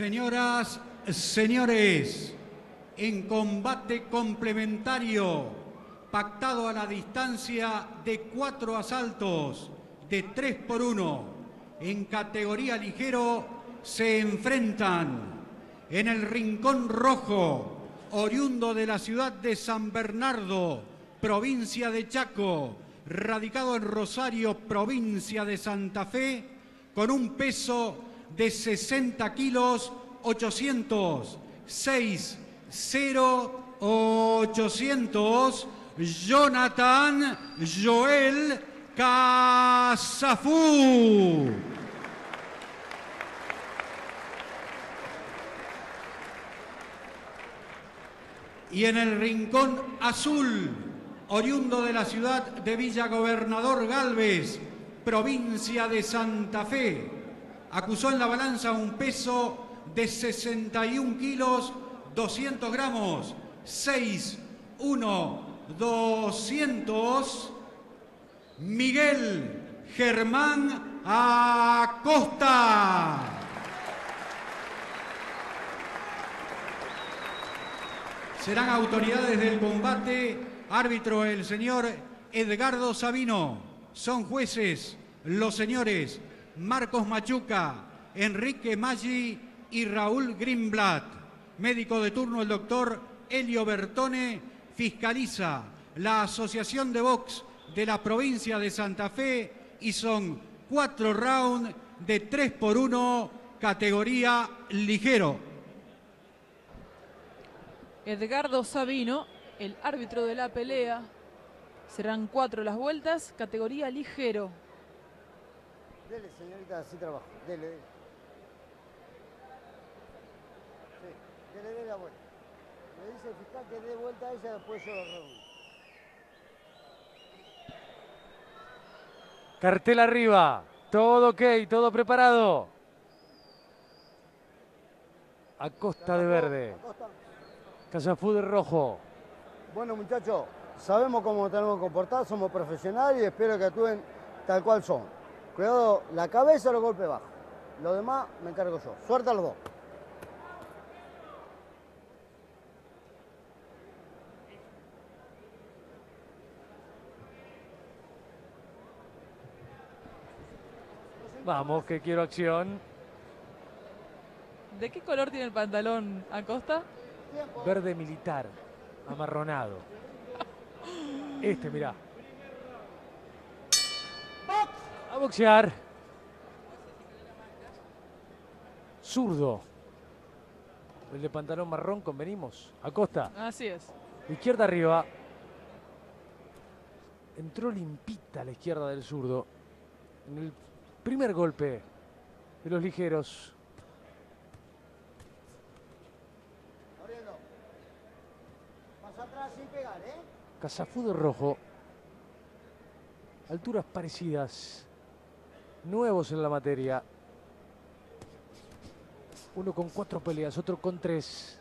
Señoras, señores, en combate complementario, pactado a la distancia de cuatro asaltos de tres por uno, en categoría ligero, se enfrentan en el Rincón Rojo, oriundo de la ciudad de San Bernardo, provincia de Chaco, radicado en Rosario, provincia de Santa Fe, con un peso de 60 kilos 800 6 0 800 Jonathan Joel Casafú. Y en el rincón azul, oriundo de la ciudad de Villa Gobernador Galvez, provincia de Santa Fe, acusó en la balanza un peso de 61 kilos 200 gramos, 6, 1, 200, Miguel Germán Acosta. Serán autoridades del combate, árbitro el señor Edgardo Sabino. Son jueces los señores Marcos Machuca, Enrique Maggi y Raúl Greenblatt. Médico de turno el doctor Elio Bertone fiscaliza la Asociación de Box de la provincia de Santa Fe y son cuatro rounds de 3 por 1 categoría ligero. Edgardo Sabino, el árbitro de la pelea. Serán cuatro las vueltas, categoría ligero. Dele, señorita, así trabajo. Dele, dele. Sí, dele, dele la vuelta. Le dice el fiscal que dé vuelta a ella, después yo lo reúno. Cartel arriba. Todo ok, todo preparado. Acosta de verde. Casafú de rojo. Bueno, muchachos, sabemos cómo tenemos que comportar, somos profesionales y espero que actúen tal cual son. Cuidado, la cabeza los golpes bajos. Lo demás me encargo yo. Suerte a los dos. Vamos, que quiero acción. ¿De qué color tiene el pantalón Acosta? Verde militar, amarronado. Este, mirá. Boxear. Zurdo. El de pantalón marrón, convenimos. Acosta. Así es. Izquierda arriba. Entró limpita a la izquierda del zurdo. En el primer golpe de los ligeros. ¿eh? De rojo. Alturas parecidas. Nuevos en la materia. Uno con cuatro peleas, otro con tres.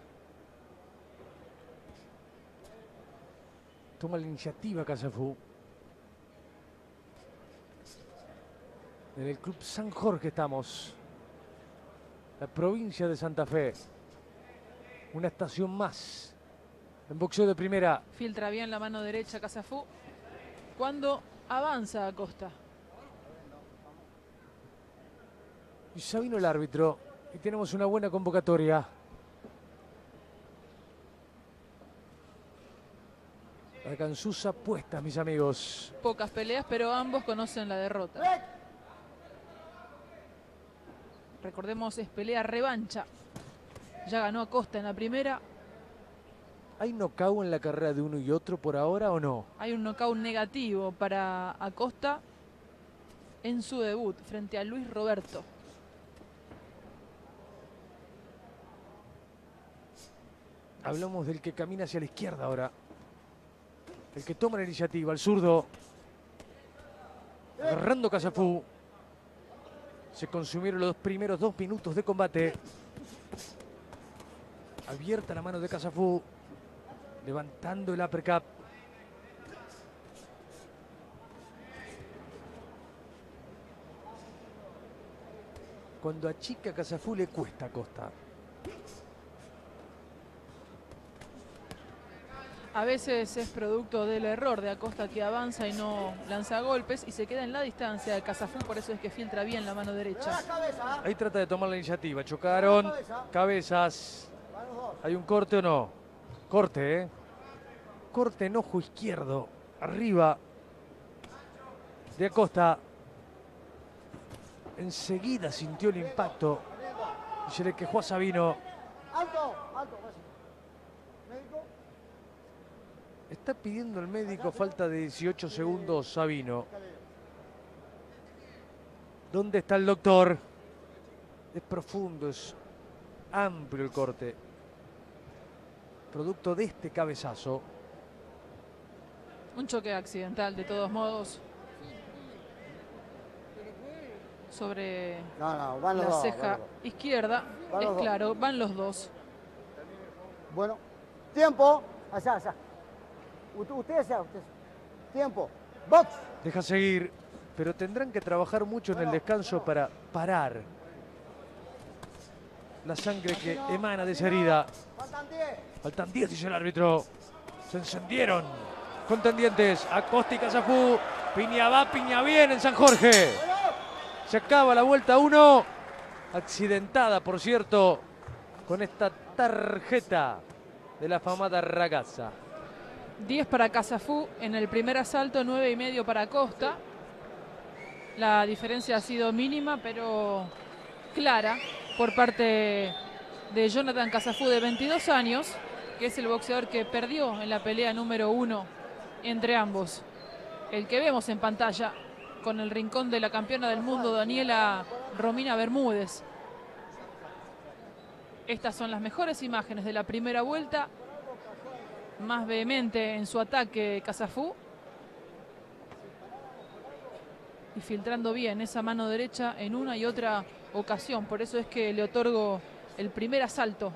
Toma la iniciativa Casafú. En el Club San Jorge estamos. La provincia de Santa Fe. Una estación más. En boxeo de primera. Filtra bien la mano derecha Casafú. Cuando avanza Acosta. Y ya vino el árbitro y tenemos una buena convocatoria. La cansusa puesta, mis amigos. Pocas peleas, pero ambos conocen la derrota. Recordemos, es pelea revancha. Ya ganó Acosta en la primera. ¿Hay knockout en la carrera de uno y otro por ahora o no? Hay un knockout negativo para Acosta en su debut frente a Luis Roberto. Hablamos del que camina hacia la izquierda ahora. El que toma la iniciativa, el zurdo. Agarrando Casafú. Se consumieron los primeros dos minutos de combate. Abierta la mano de Casafú. Levantando el uppercut. Cuando achica Casafú le cuesta Costa. A veces es producto del error de Acosta que avanza y no lanza golpes y se queda en la distancia de Casafú, por eso es que filtra bien la mano derecha. Ahí trata de tomar la iniciativa. Chocaron. Cabezas. ¿Hay un corte o no? Corte, ¿eh? Corte en ojo izquierdo. Arriba. De Acosta. Enseguida sintió el impacto. Y se le quejó a Sabino. Alto, alto, gracias. Médico. Está pidiendo el médico falta de 18 segundos Sabino. ¿Dónde está el doctor? Es profundo, es amplio el corte. Producto de este cabezazo. Un choque accidental de todos modos. Sobre No, no, van los la dos. van ceja los dos. izquierda. Van Es dos. claro, van los dos. Bueno, tiempo. Allá, allá. Ut- Usted allá, usted. Tiempo. Box. Deja seguir, pero tendrán que trabajar mucho en el descanso para parar la sangre que emana de esa herida. Faltan 10. Faltan 10, dice el árbitro. Se encendieron. Contendientes, Acosta y Casafú. Piña va, piña bien en San Jorge. Se acaba la vuelta 1. Accidentada, por cierto, con esta tarjeta de la famada ragazza. 10 para Casafú en el primer asalto, 9 y medio para Costa. La diferencia ha sido mínima, pero clara por parte de Jonathan Casafú de 22 años, que es el boxeador que perdió en la pelea número 1 entre ambos. El que vemos en pantalla con el rincón de la campeona del mundo, Daniela Romina Bermúdez. Estas son las mejores imágenes de la primera vuelta más vehemente en su ataque Casafú. Y filtrando bien esa mano derecha en una y otra ocasión. Por eso es que le otorgo el primer asalto.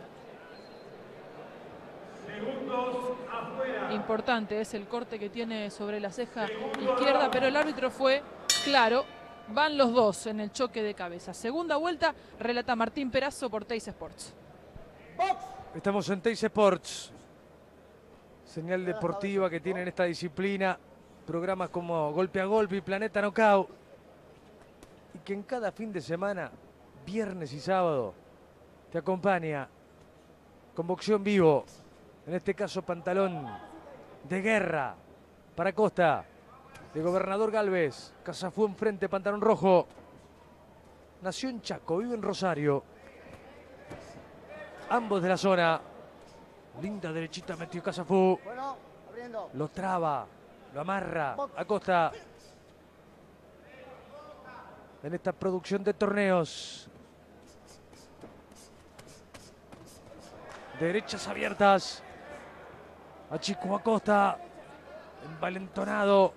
Importante es el corte que tiene sobre la ceja izquierda, pero el árbitro fue claro. Van los dos en el choque de cabeza. Segunda vuelta, relata Martín Perazo por Teis Sports. Estamos en Teis Sports. Señal deportiva que tienen esta disciplina. Programas como Golpe a Golpe y Planeta Knockout. Y que en cada fin de semana, viernes y sábado, te acompaña con boxeo en vivo. En este caso, pantalón de guerra para Costa. De Gobernador Galvez. Casafú enfrente, pantalón rojo. Nació en Chaco, vive en Rosario. Ambos de la zona. Linda derechita metió Casafú. Bueno, abriendo. Lo traba, lo amarra. Acosta. En esta producción de torneos. Derechas abiertas. A Chico Acosta. Envalentonado.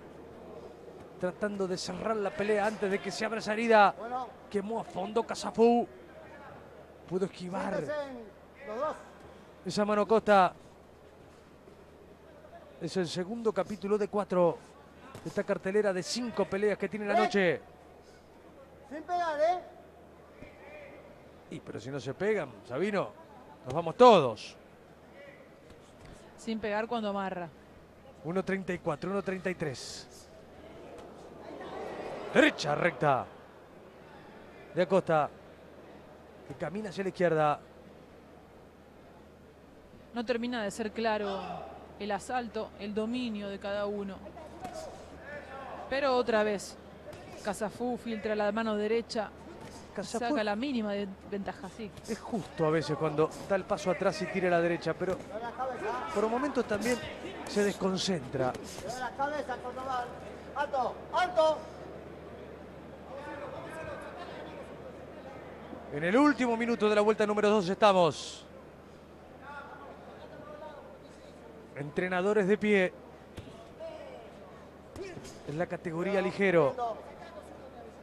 Tratando de cerrar la pelea antes de que se abra esa herida. Bueno, Quemó a fondo Casafú. Pudo esquivar. los dos. Esa mano Costa es el segundo capítulo de cuatro de esta cartelera de cinco peleas que tiene la noche. Sin pegar, ¿eh? Y pero si no se pegan, Sabino, nos vamos todos. Sin pegar cuando amarra. 1.34, 1.33. Derecha, recta. De Acosta. Que camina hacia la izquierda. No termina de ser claro el asalto, el dominio de cada uno. Pero otra vez, Casafú filtra la mano derecha, Casafú saca la mínima de ventaja, sí. es justo a veces cuando da el paso atrás y tira a la derecha, pero por momentos también se desconcentra. Alto, alto. En el último minuto de la vuelta número 2 estamos. Entrenadores de pie. En la categoría ligero.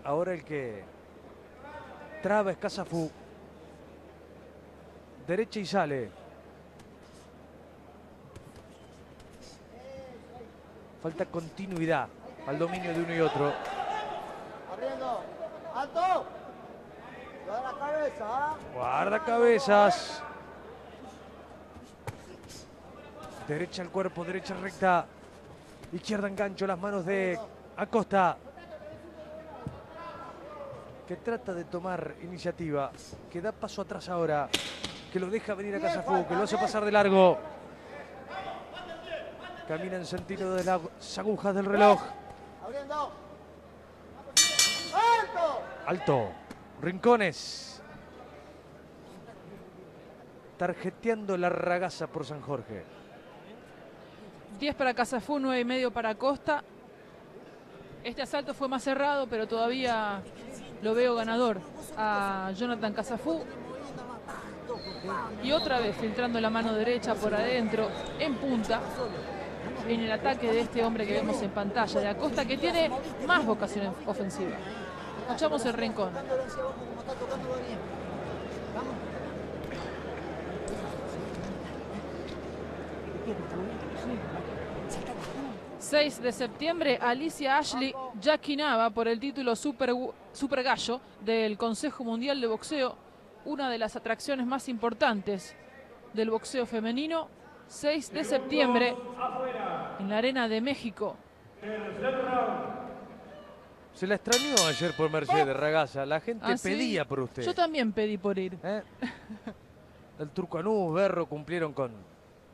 Ahora el que traba es Casafú. Derecha y sale. Falta continuidad al dominio de uno y otro. Abriendo. Alto. Lo de la cabeza. cabeza, ¿ah? Guarda cabezas. Derecha al cuerpo, derecha recta. Izquierda engancho, las manos de Acosta. Que trata de tomar iniciativa. Que da paso atrás ahora. Que lo deja venir a Casafú. Que lo hace pasar de largo. Camina en sentido de las agujas del reloj. Alto. Rincones. Tarjeteando la ragaza por San Jorge. 10 para Casafú, 9 y medio para Costa. Este asalto fue más cerrado, pero todavía lo veo ganador a Jonathan Casafú. Y otra vez filtrando la mano derecha por adentro, en punta, en el ataque de este hombre que vemos en pantalla, de Acosta, que tiene más vocación ofensiva. Escuchamos el rincón. 6 de septiembre, Alicia Ashley Nava por el título Super, Super Gallo del Consejo Mundial de Boxeo, una de las atracciones más importantes del boxeo femenino. 6 de septiembre en la Arena de México. Se la extrañó ayer por Mercedes Ragaza. La gente ¿Ah, sí? pedía por usted. Yo también pedí por ir. ¿Eh? El Turco Berro cumplieron con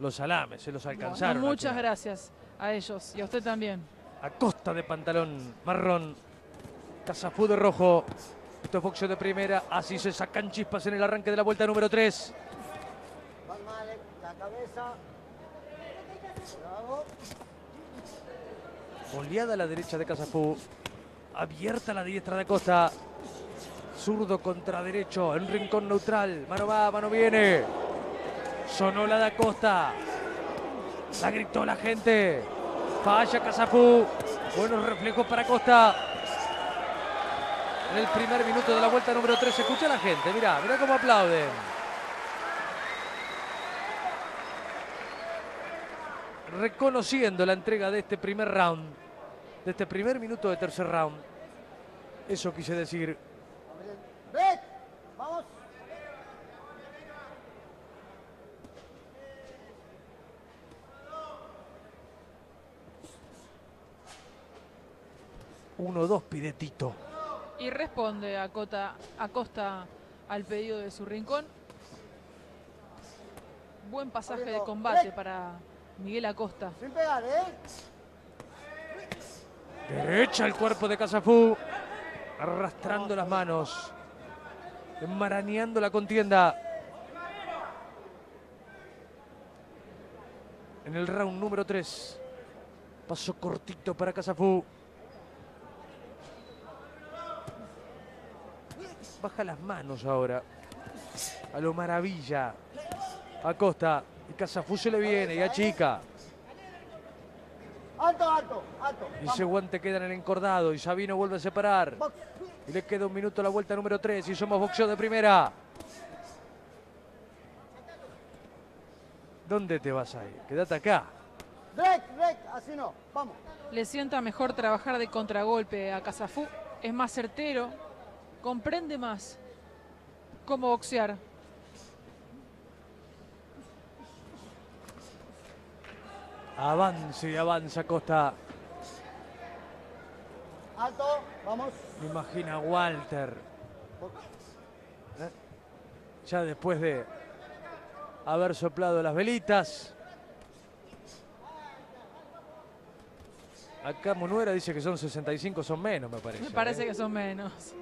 los salames, se los alcanzaron. Muchas aquí. gracias a ellos y a usted también. A costa de pantalón marrón, Casafú de rojo. Esto es de primera, así se sacan chispas en el arranque de la vuelta número 3. Van mal, la cabeza. Bravo. Oleada a la derecha de Casafú. Abierta la diestra de Costa. Zurdo contra derecho en rincón neutral. Mano va, mano viene. Sonó la de Acosta. La gritó la gente. Falla Casafú. Buenos reflejos para Costa. En el primer minuto de la vuelta número 3 se escucha a la gente. Mirá, mirá cómo aplauden. Reconociendo la entrega de este primer round. De este primer minuto de tercer round. Eso quise decir. 1-2 pide Tito. Y responde Acosta, Acosta al pedido de su rincón. Buen pasaje de combate para Miguel Acosta. Pegar, ¿eh? Derecha el cuerpo de Casafú. Arrastrando las manos. Enmarañando la contienda. En el round número 3. Paso cortito para Casafú. Baja las manos ahora. A lo maravilla. Acosta. Y Casafú se le viene y achica. Alto, alto, alto. Y ese guante queda en el encordado y Sabino vuelve a separar. Y le queda un minuto a la vuelta número 3 y somos boxeo de primera. ¿Dónde te vas ahí? Quédate acá. Break, break. Así no. Vamos. Le sienta mejor trabajar de contragolpe a Casafú. Es más certero. Comprende más cómo boxear. Avance y avanza Costa. Alto. Vamos. Me imagina Walter. ¿eh? Ya después de haber soplado las velitas. Acá Monuera dice que son 65, son menos, me parece. Me parece ¿eh? que son menos.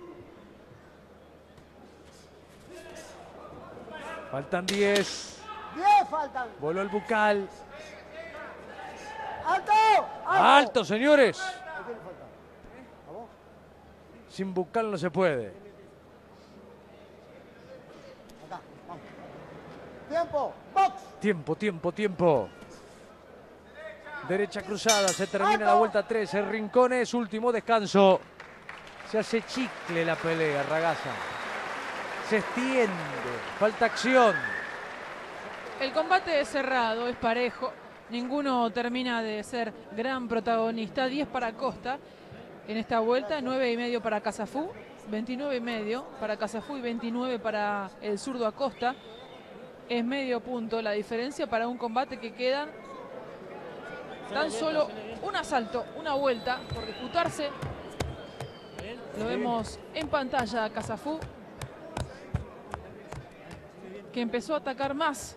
Faltan 10. 10 faltan. Voló el bucal. Alto. ¡Alto, señores! ¿A quién le falta? Vamos. Sin bucal no se puede. Acá. Vamos. Tiempo. Box. Tiempo, tiempo, tiempo. Derecha cruzada, se termina la vuelta 3. El rincón es último descanso. Se hace chicle la pelea, Ragaza. Se extiende. Falta acción. El combate es cerrado, es parejo. Ninguno termina de ser gran protagonista. 10 para Costa en esta vuelta, 9 y medio para Casafú. 29 y medio para Casafú y 29 para el zurdo Acosta. Es medio punto la diferencia para un combate que quedan tan solo un asalto, una vuelta por disputarse. Lo vemos en pantalla a Casafú, que empezó a atacar más,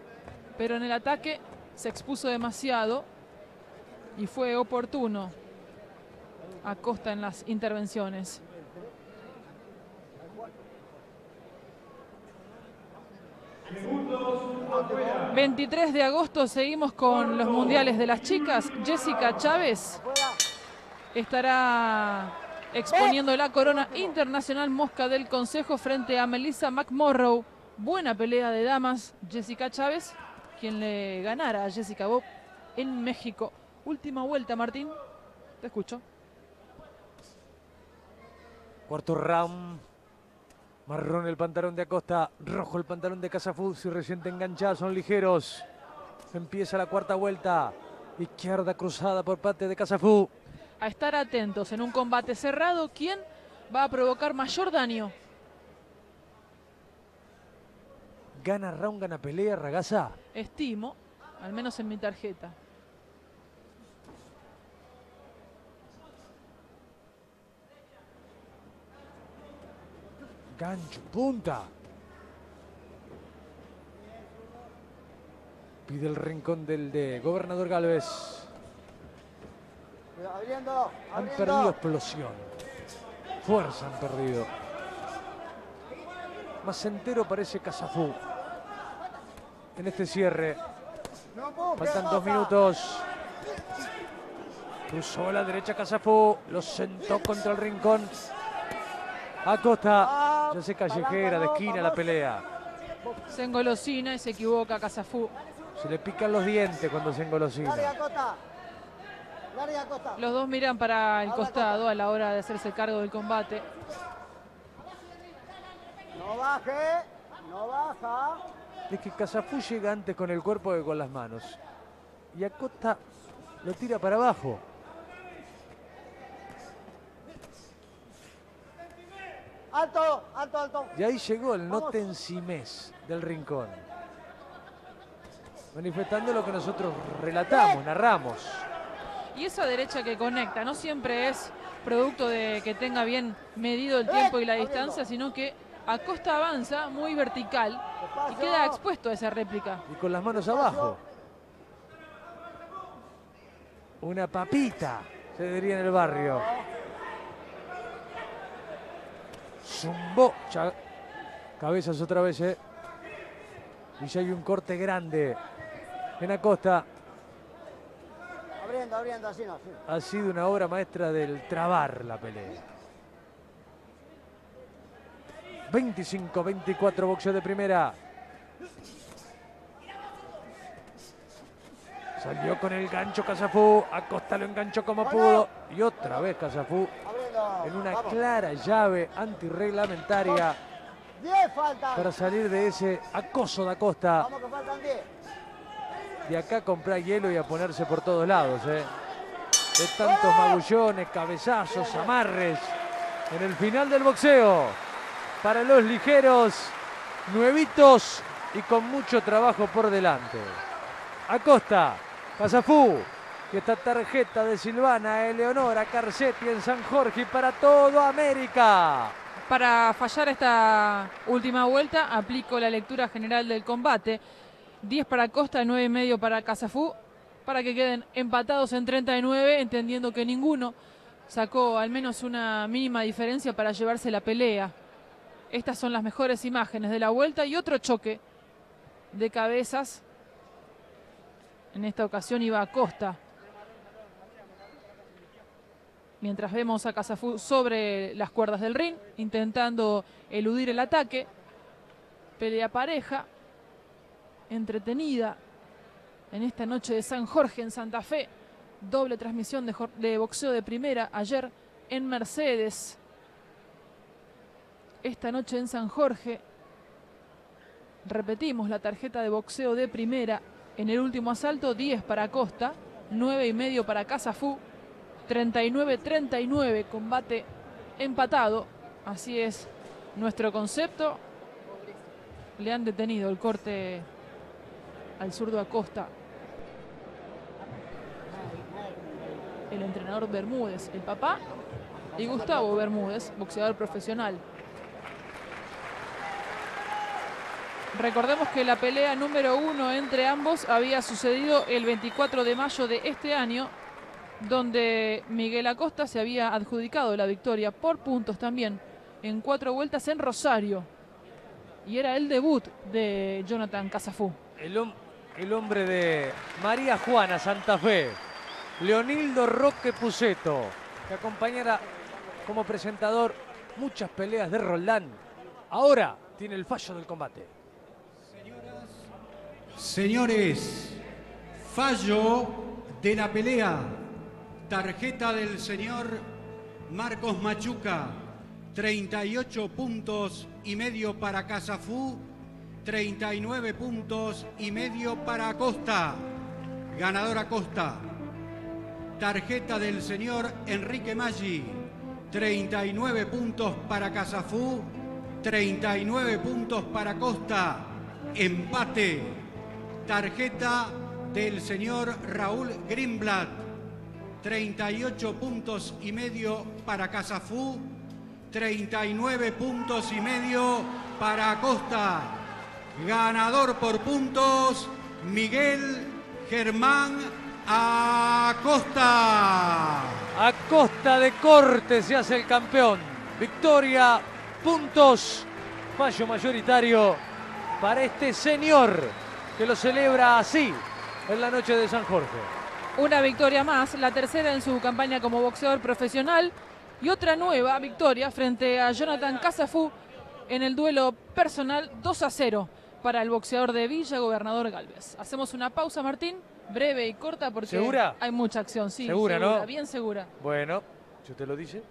pero en el ataque se expuso demasiado y fue oportuno Acosta en las intervenciones. 23 de agosto seguimos con los mundiales de las chicas. Jessica Chávez estará exponiendo la corona internacional mosca del Consejo frente a Melissa McMorrow. Buena pelea de damas. Jessica Chávez, quien le ganara a Jessica Bob en México. Última vuelta, Martín. Te escucho. Cuarto round. Marrón el pantalón de Acosta, rojo el pantalón de Casafú. Si reciente enganchadas son ligeros. Empieza la cuarta vuelta. Izquierda cruzada por parte de Casafú. A estar atentos en un combate cerrado. ¿Quién va a provocar mayor daño? ¿Gana round, gana pelea, Ragaza? Estimo, al menos en mi tarjeta. Gancho, punta. Pide el rincón del de Gobernador Galvez. Abriendo, Han perdido explosión. Fuerza han perdido. Más entero parece Casafú. En este cierre. Faltan dos minutos. Cruzó a la derecha Casafú. Lo sentó contra el rincón. Acosta. Ya se callejera de esquina la pelea. Se engolosina y se equivoca Casafú. Se le pican los dientes cuando se engolosina. Los dos miran para el costado a la hora de hacerse cargo del combate. No baje. No baja. Es que Casafú llega antes con el cuerpo que con las manos. Y Acosta lo tira para abajo. Alto, alto, alto. Y ahí llegó el no te encimes del rincón. Manifestando lo que nosotros relatamos, narramos. Y esa derecha que conecta no siempre es producto de que tenga bien medido el tiempo y la distancia, sino que Acosta avanza muy vertical y queda expuesto a esa réplica. Y con las manos abajo. Una papita, se diría en el barrio. Zumbó. Cabezas otra vez, ¿eh? Y ya hay un corte grande en Acosta. Abriendo, abriendo, así no. así no. Ha sido una obra maestra del trabar la pelea. 25-24 boxeo de primera. Salió con el gancho Casafú. Acosta lo enganchó como pudo. Y otra vez Casafú en una clara llave antirreglamentaria 10 faltan. para salir de ese acoso de Acosta. Vamos que faltan 10. De acá a comprar hielo y a ponerse por todos lados. ¿eh? De tantos magullones, cabezazos, amarres. En el final del boxeo. Para los ligeros, nuevitos y con mucho trabajo por delante. Acosta, Casafú. Y esta tarjeta de Silvana Eleonora Carcetti en San Jorge para todo América. Para fallar esta última vuelta, aplico la lectura general del combate. 10 para Costa, 9 y medio para Casafú, para que queden empatados en 39, entendiendo que ninguno sacó al menos una mínima diferencia para llevarse la pelea. Estas son las mejores imágenes de la vuelta y otro choque de cabezas. En esta ocasión iba a Costa. Mientras vemos a Casafú sobre las cuerdas del ring, intentando eludir el ataque. Pelea pareja, entretenida, en esta noche de San Jorge en Santa Fe. Doble transmisión de, boxeo de primera ayer en Mercedes. Esta noche en San Jorge. Repetimos la tarjeta de boxeo de primera. En el último asalto, 10 para Costa, 9 y medio para Casafú. 39-39, combate empatado. Así es nuestro concepto. Le han detenido el corte al zurdo Acosta. El entrenador Bermúdez, el papá, y Gustavo Bermúdez, boxeador profesional. Recordemos que la pelea número uno entre ambos había sucedido el 24 de mayo de este año, donde Miguel Acosta se había adjudicado la victoria por puntos también en cuatro vueltas en Rosario. Y era el debut de Jonathan Casafú. El, el hombre de María Juana Santa Fe, Leonildo Roque Puceto, que acompañara como presentador muchas peleas de Roldán. Ahora tiene el fallo del combate. Señores, fallo de la pelea. Tarjeta del señor Marcos Machuca. 38 puntos y medio para Casafú. 39 puntos y medio para Acosta. Ganador Acosta. Tarjeta del señor Enrique Maggi. 39 puntos para Casafú. 39 puntos para Costa. Empate. Tarjeta del señor Raúl Greenblatt. 38 puntos y medio para Casafú. 39 puntos y medio para Acosta. Ganador por puntos, Miguel Germán Acosta. Acosta de corte se hace el campeón. Victoria, puntos, fallo mayoritario para este señor que lo celebra así en la noche de San Jorge. Una victoria más, la tercera en su campaña como boxeador profesional y otra nueva victoria frente a Jonathan Casafú en el duelo personal 2 a 0 para el boxeador de Villa, Gobernador Galvez. Hacemos una pausa, Martín, breve y corta porque ¿Segura? hay mucha acción. Sí, ¿Segura, no? Bien segura. Bueno, si usted lo dice.